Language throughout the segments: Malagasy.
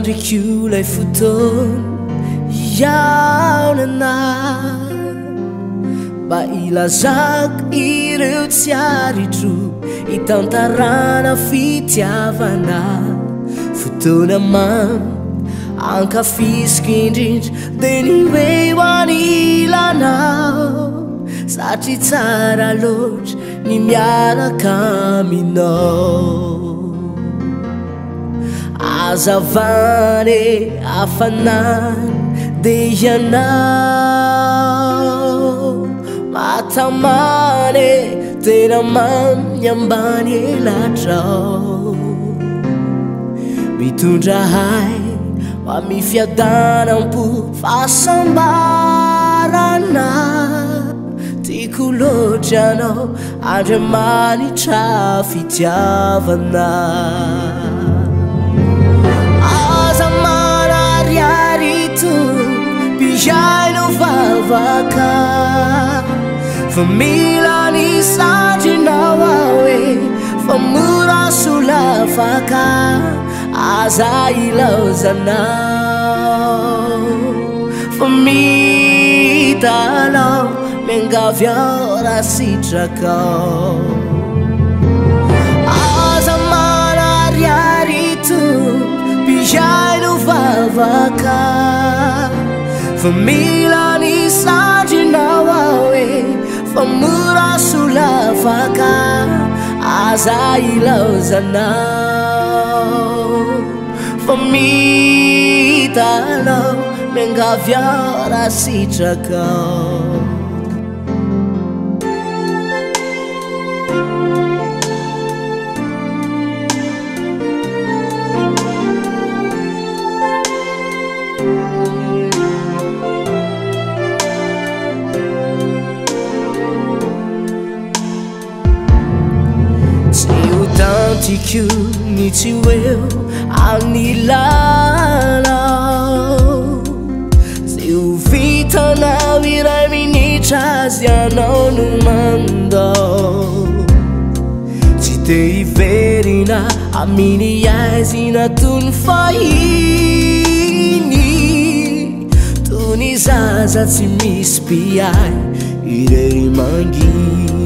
drikolay fotona iaonana mba ilazako ireo tsiaritro i tantarana fitiavana fotonamany anka fisiko indrindry de nyoeo any ilanao satry tsara loatra ny miarakaminao azavane afanay de hianao matamane tenamaminy ambany elatrao mitondra hai o ami fiadanampo fasambarana tiko lotra ianao andriamanitra fidiavana no vavaka familanisatrinaae famurasula faka azailao zana famitala mengaviorasidraca azamanariarito bizaino vava mila ni sadinauae famurasulafaka aza ilau zanao famitalao miangavia rasidraga kio nitsy oeo aminilanao zy o vitanao ira minitrazy anao no mandao tsy de iverina aminy aizy natony fainy tonyzaza tsy misy piai irerymangi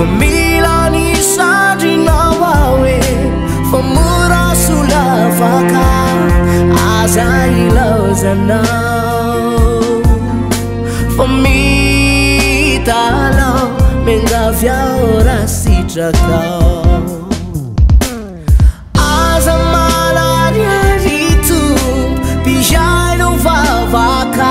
fmbilanisadinaae famurasula vaka azaila zana famitala mengaviaorasidraa aa malariarito biano fa vaka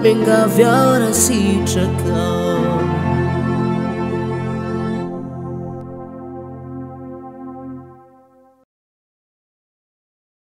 minga vearasi 着 kla